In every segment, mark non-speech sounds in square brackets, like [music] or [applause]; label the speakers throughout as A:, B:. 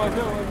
A: I know, I know.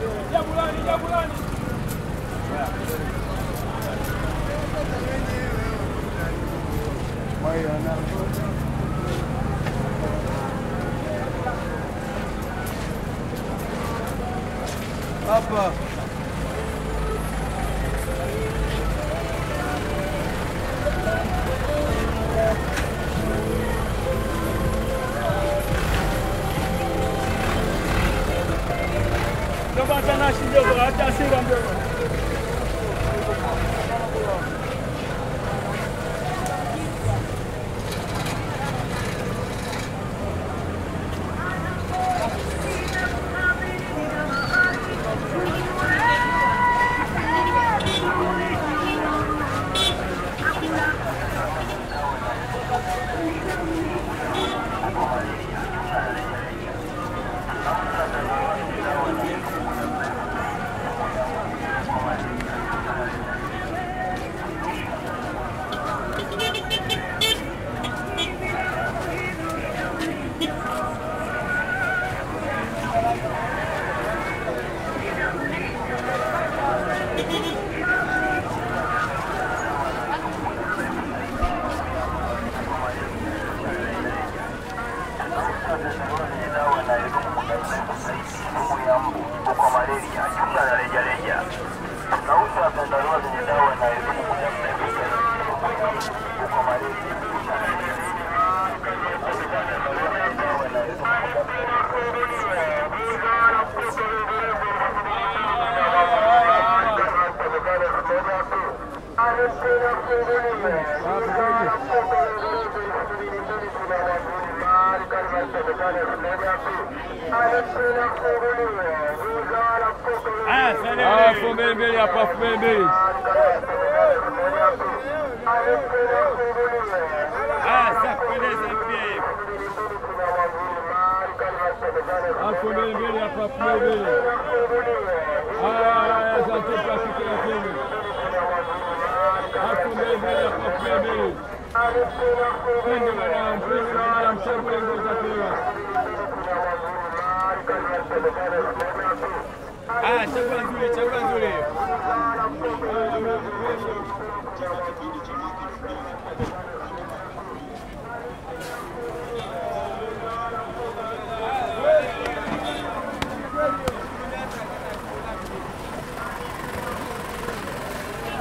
B: Ah,
C: Ceban Zule, Ceban Zule.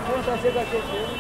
C: Vamos fazer
D: daquele
C: jeito.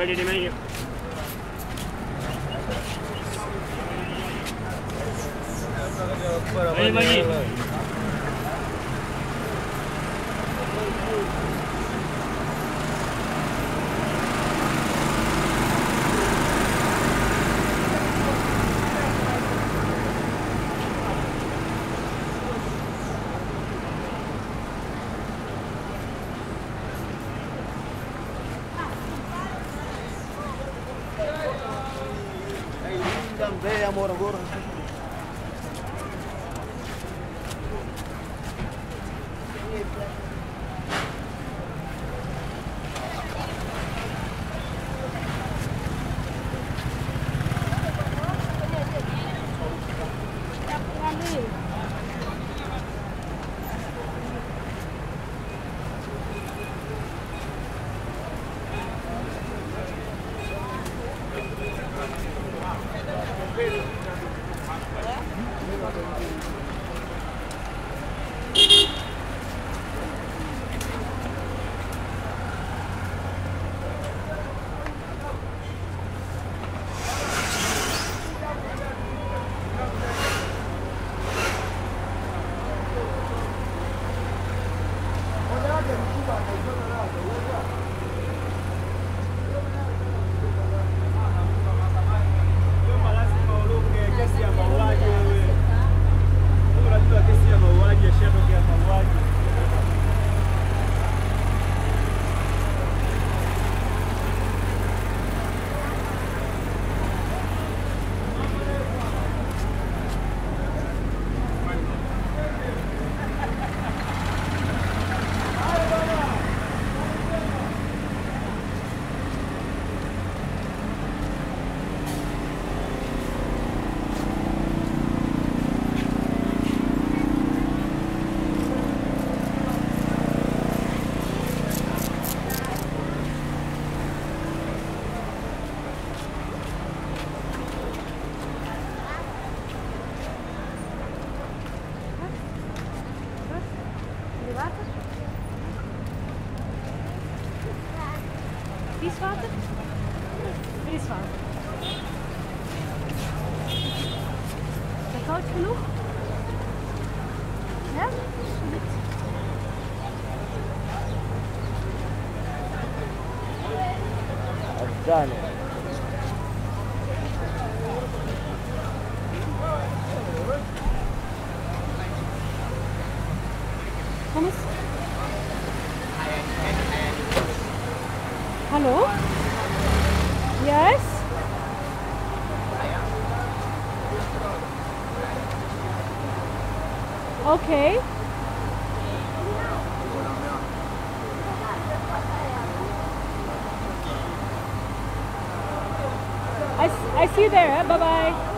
C: ready to meet you. I, I see you there. Bye bye.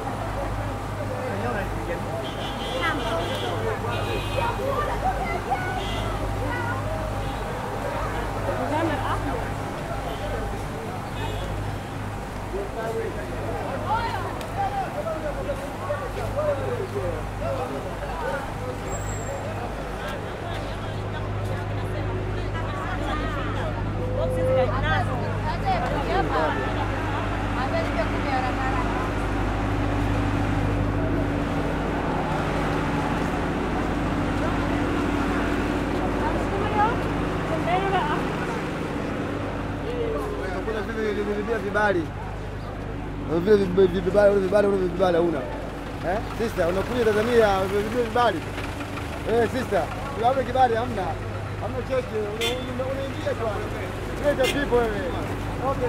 D: vile vibali vile vibali vibali vile vibali hauna eh? Sister, unakuja Tanzania vile vibali eh, sister, hamna kibali, hamna hamna cheki, unaingia tu leta pipo wewe eh.
E: okay,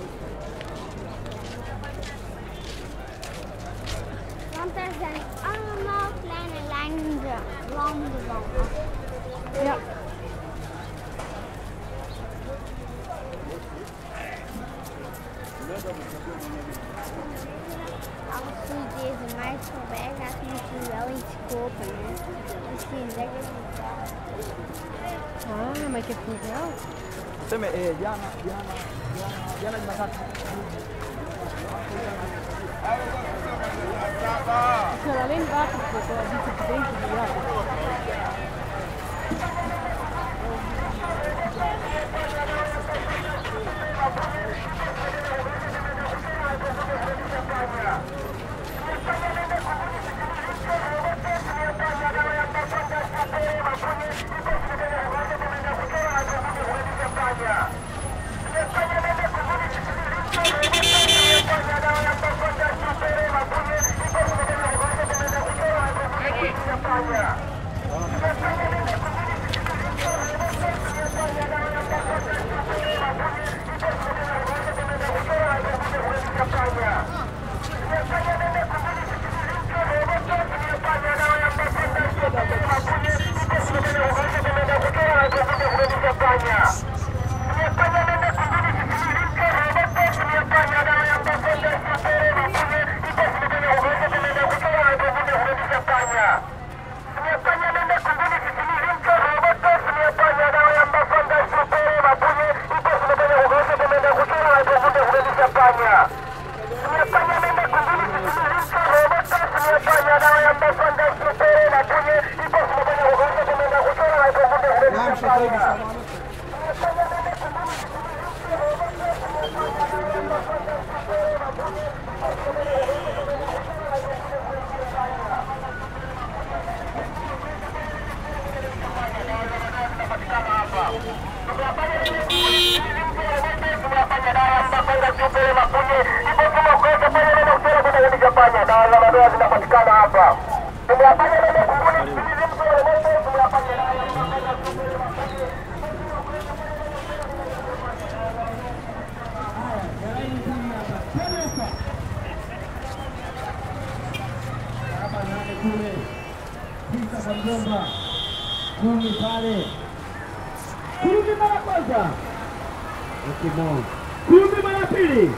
E: kumi mara pili.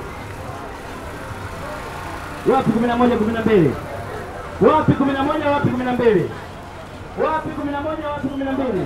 E: Wapi kumi na moja kumi na mbili? Wapi kumi na moja wapi kumi na mbili? Wapi kumi na moja wapi kumi na mbili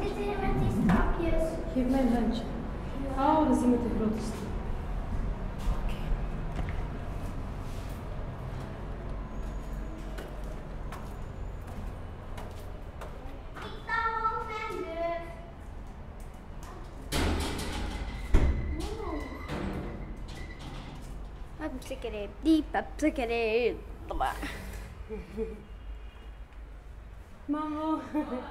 C: Asante. Geef me mijn handje. Geef mij een handje. Oh, dat is die met de grootste.
F: Papsikere, die papsikere.
C: Mamo. [laughs]